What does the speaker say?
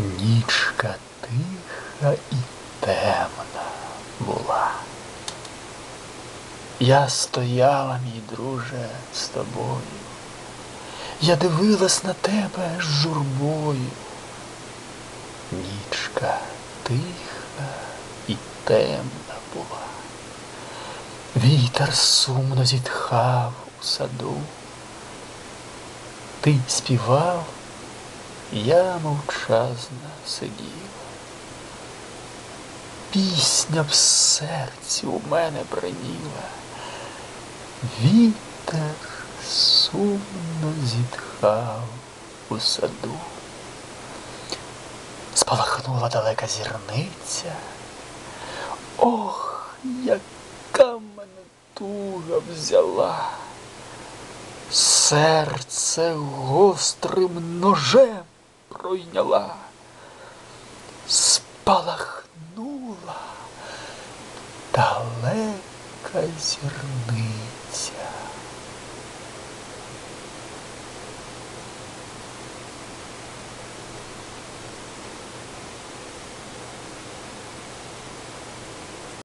Нічка тиха і темна була. Я стояла, мій друже, з тобою. Я дивилась на тебе з журбою. Нічка тиха і темна була. Вітер сумно зітхав у саду. Ти співав, я мовчазна сиділа. Пісня в серці у мене бриніла. Вітер сумно зітхав у саду. Спалахнула далека зірниця. Ох, яка мене туга взяла. Серце гострим ножем пройняла. Спалахнула далека зірниця.